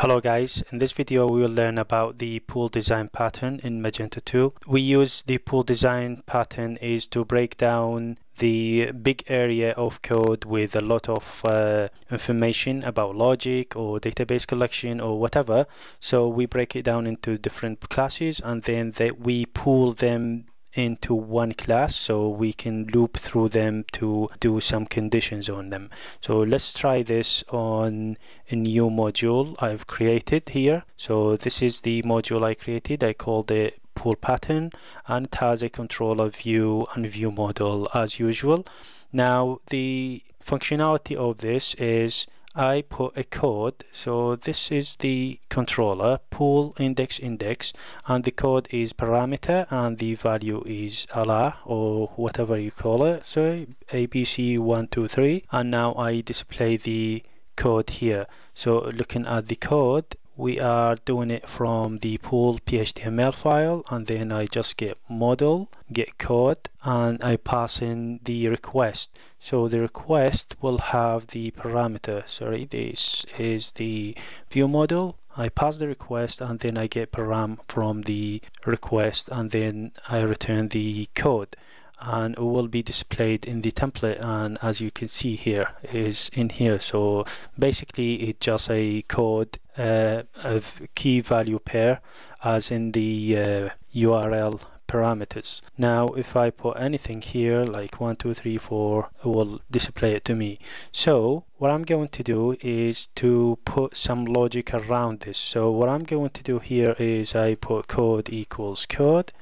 Hello guys, in this video we will learn about the pool design pattern in Magento 2. We use the pool design pattern is to break down the big area of code with a lot of uh, information about logic or database collection or whatever. So we break it down into different classes and then we pool them into one class so we can loop through them to do some conditions on them. So let's try this on a new module I've created here. So this is the module I created. I called it pool pattern and it has a controller view and view model as usual. Now the functionality of this is I put a code. So this is the controller pool index index and the code is parameter and the value is Alaa or whatever you call it. So ABC123 and now I display the code here. So looking at the code we are doing it from the pool PHTML file and then I just get model get code and I pass in the request. So the request will have the parameter. Sorry this is the view model. I pass the request and then I get param from the request and then I return the code and it will be displayed in the template and as you can see here is in here. So basically it's just a code uh, of key value pair as in the uh, URL parameters. Now if I put anything here like 1, 2, 3, 4 it will display it to me. So what I'm going to do is to put some logic around this. So what I'm going to do here is I put code equals code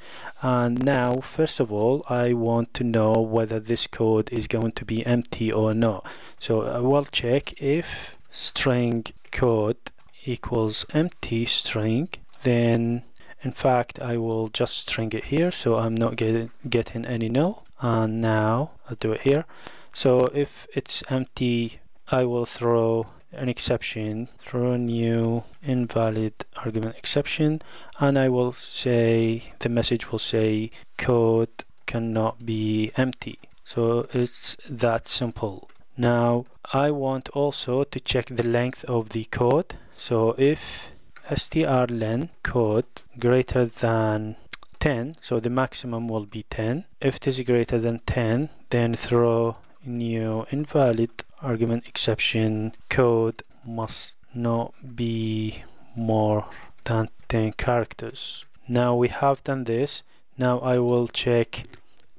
and now first of all I want to know whether this code is going to be empty or not. So I will check if string code equals empty string then in fact I will just string it here so I'm not getting getting any null. And now I'll do it here. So if it's empty I will throw an exception throw a new invalid argument exception. And I will say the message will say code cannot be empty. So it's that simple. Now I want also to check the length of the code. So if strlen code greater than 10 so the maximum will be 10 if it is greater than 10 then throw new invalid argument exception code must not be more than 10 characters. Now we have done this. Now I will check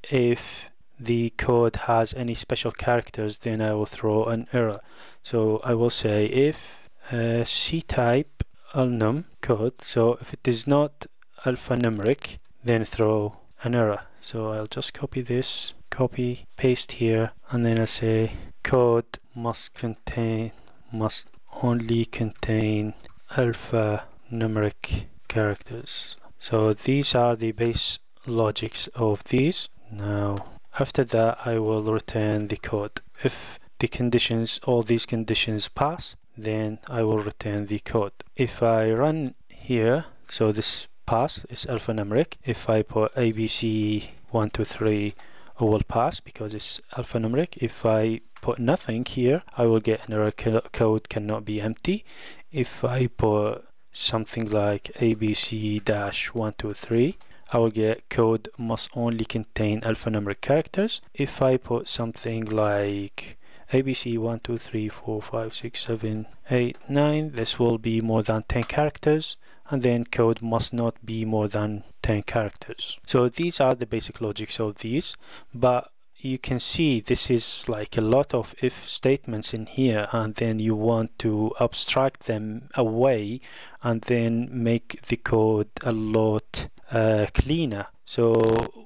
if the code has any special characters then I will throw an error. So I will say if uh, C type alnum code. So if it is not alphanumeric then throw an error. So I'll just copy this copy paste here and then I say code must contain must only contain alphanumeric characters. So these are the base logics of these. Now after that I will return the code. If the conditions all these conditions pass then I will return the code. If I run here, so this pass is alphanumeric. If I put ABC 123, it will pass because it's alphanumeric. If I put nothing here, I will get an error code cannot be empty. If I put something like ABC-123, I will get code must only contain alphanumeric characters. If I put something like ABC 1, 2, 3, 4, 5, 6, 7, 8, 9. This will be more than 10 characters and then code must not be more than 10 characters. So these are the basic logics of these, but you can see this is like a lot of if statements in here and then you want to abstract them away and then make the code a lot uh, cleaner. So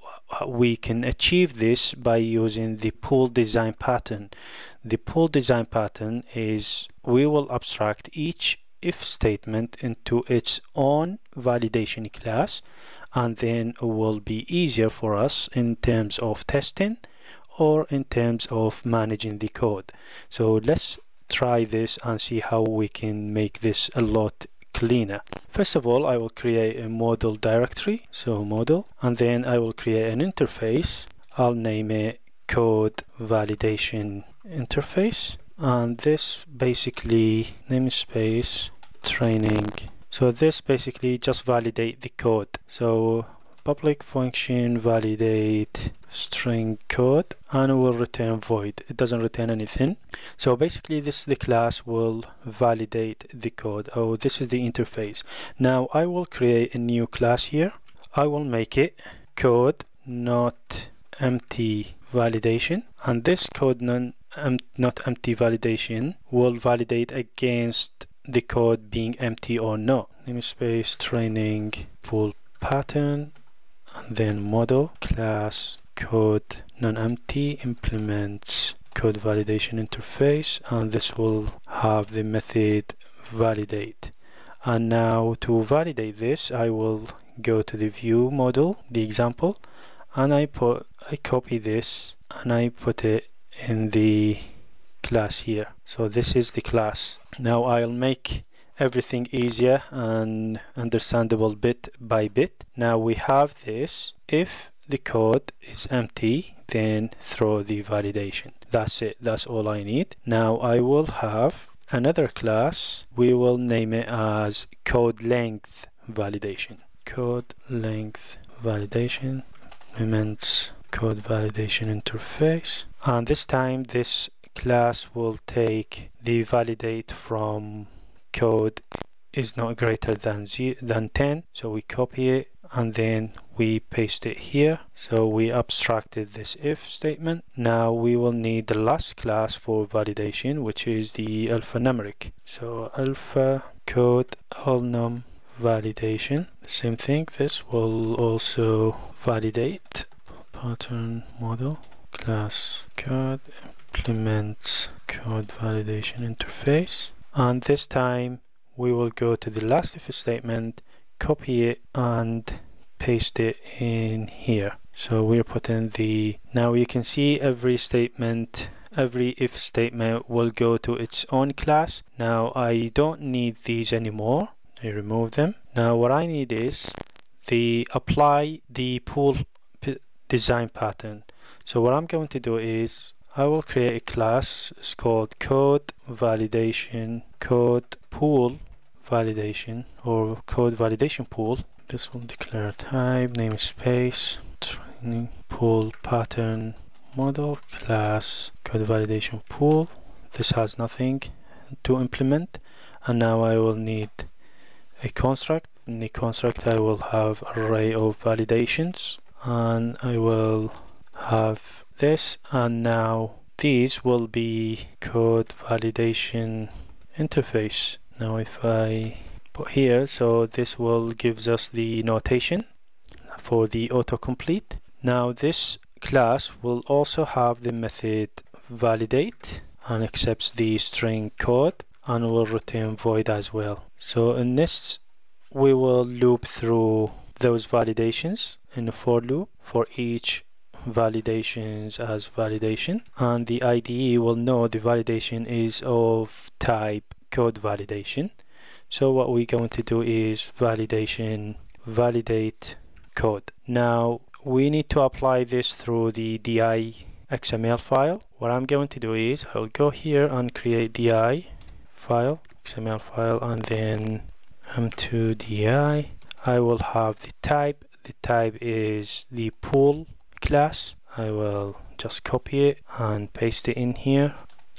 we can achieve this by using the pool design pattern. The pool design pattern is we will abstract each if statement into its own validation class and then it will be easier for us in terms of testing or in terms of managing the code. So let's try this and see how we can make this a lot cleaner. First of all, I will create a model directory, so model, and then I will create an interface. I'll name it code validation interface. And this basically namespace training so this basically just validate the code so public function validate string code and will return void. It doesn't return anything. So basically this is the class will validate the code. Oh this is the interface. Now I will create a new class here. I will make it code not empty validation. And this code non um, not empty validation will validate against the code being empty or not. Namespace training pool pattern and then model class code non-empty implements code validation interface and this will have the method validate. And now to validate this I will go to the view model the example and I put I copy this and I put it in the class here. So this is the class. Now I'll make everything easier and understandable bit by bit. Now we have this. If the code is empty then throw the validation. That's it. That's all I need. Now I will have another class. We will name it as code length validation. Code length validation implements code validation interface. And this time this class will take the validate from code is not greater than z than 10 so we copy it and then we paste it here. So we abstracted this if statement. Now we will need the last class for validation which is the alphanumeric. So alpha code alnum validation. Same thing this will also validate pattern model. Class code implements code validation interface and this time we will go to the last if statement copy it and paste it in here. So we're putting the now you can see every statement every if statement will go to its own class. Now I don't need these anymore. I remove them. Now what I need is the apply the pool design pattern. So what I'm going to do is I will create a class. It's called code validation code pool validation or code validation pool. This will declare type namespace training pool pattern model class code validation pool. This has nothing to implement. And now I will need a construct. In the construct I will have array of validations. And I will have this and now these will be code validation interface. Now if I put here so this will gives us the notation for the autocomplete. Now this class will also have the method validate and accepts the string code and will return void as well. So in this we will loop through those validations in a for loop for each validations as validation and the IDE will know the validation is of type code validation. So what we're going to do is validation validate code. Now we need to apply this through the DI XML file. What I'm going to do is I'll go here and create DI file XML file and then m2di I will have the type. The type is the pool class. I will just copy it and paste it in here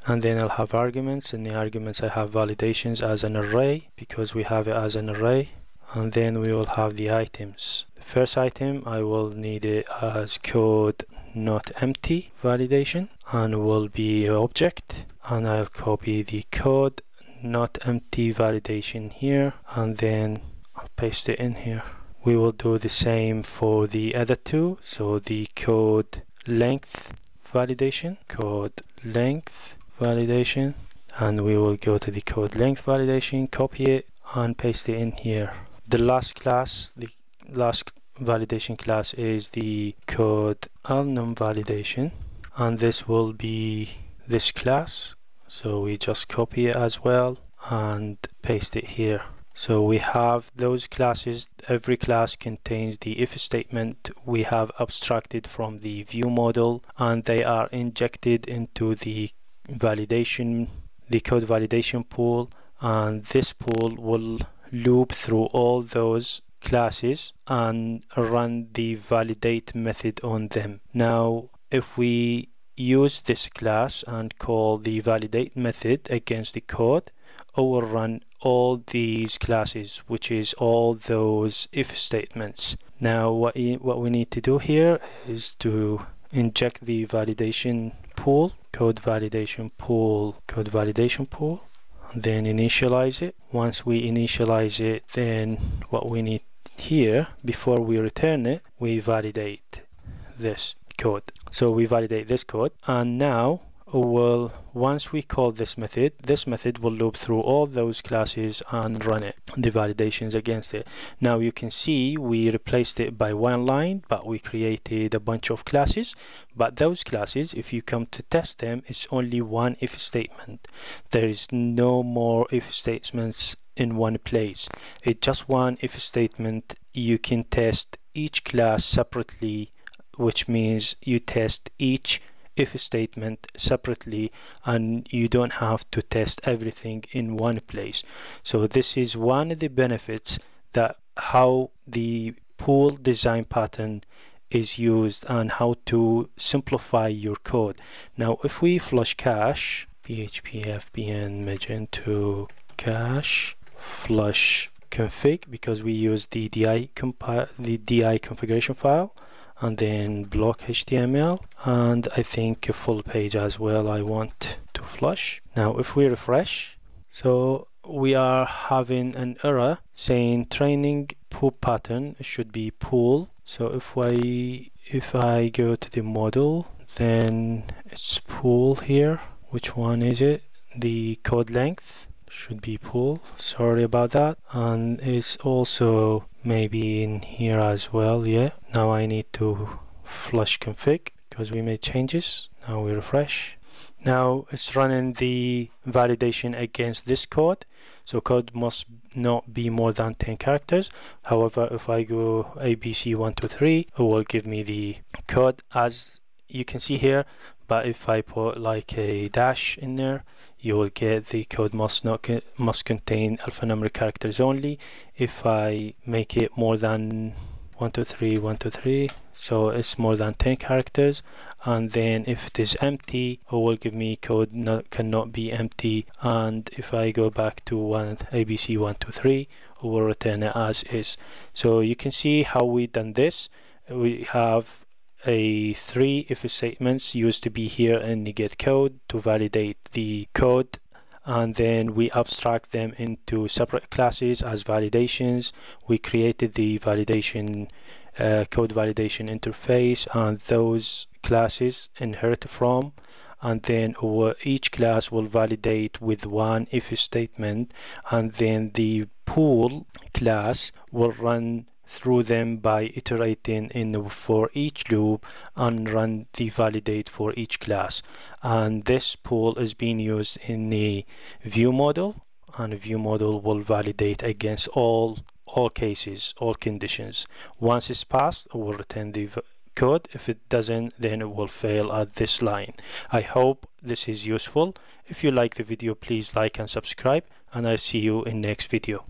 and then I'll have arguments in the arguments I have validations as an array because we have it as an array and then we will have the items. The first item I will need it as code not empty validation and will be object and I'll copy the code not empty validation here and then I'll paste it in here we will do the same for the other two. So the code length validation code length validation and we will go to the code length validation copy it and paste it in here. The last class the last validation class is the code alnum validation and this will be this class. So we just copy it as well and paste it here so we have those classes every class contains the if statement we have abstracted from the view model and they are injected into the validation the code validation pool and this pool will loop through all those classes and run the validate method on them. Now, if we use this class and call the validate method against the code, it will run all these classes, which is all those if statements. Now, what, what we need to do here is to inject the validation pool, code validation pool, code validation pool, then initialize it. Once we initialize it, then what we need here before we return it we validate this code so we validate this code and now will once we call this method this method will loop through all those classes and run it the validations against it. Now you can see we replaced it by one line but we created a bunch of classes. But those classes if you come to test them it's only one if statement. There is no more if statements in one place. It's just one if statement. You can test each class separately which means you test each if statement separately and you don't have to test everything in one place. So this is one of the benefits that how the pool design pattern is used and how to simplify your code. Now if we flush cache php bin magento cache flush config because we use the di the di configuration file and then block HTML and I think a full page as well I want to flush. Now if we refresh so we are having an error saying training pool pattern should be pool. So if I if I go to the model then it's pool here. Which one is it? The code length should be pool. Sorry about that. And it's also maybe in here as well yeah. Now I need to flush config because we made changes. Now we refresh now it's running the validation against this code. So code must not be more than 10 characters. However if I go abc123 it will give me the code as you can see here. But if I put like a dash in there you will get the code must not must contain alphanumeric characters only. If I make it more than 123 123 so it's more than 10 characters. And then if it is empty it will give me code not, cannot be empty. And if I go back to one ABC 123 it will return it as is. So you can see how we done this. We have a three if statements used to be here in the get code to validate the code and then we abstract them into separate classes as validations. We created the validation uh, code validation interface and those classes inherit from and then each class will validate with one if statement and then the pool class will run through them by iterating in the for each loop and run the validate for each class. And this pool is being used in the view model and view model will validate against all all cases all conditions. Once it's passed it will return the code. If it doesn't then it will fail at this line. I hope this is useful. If you like the video please like and subscribe and i'll see you in next video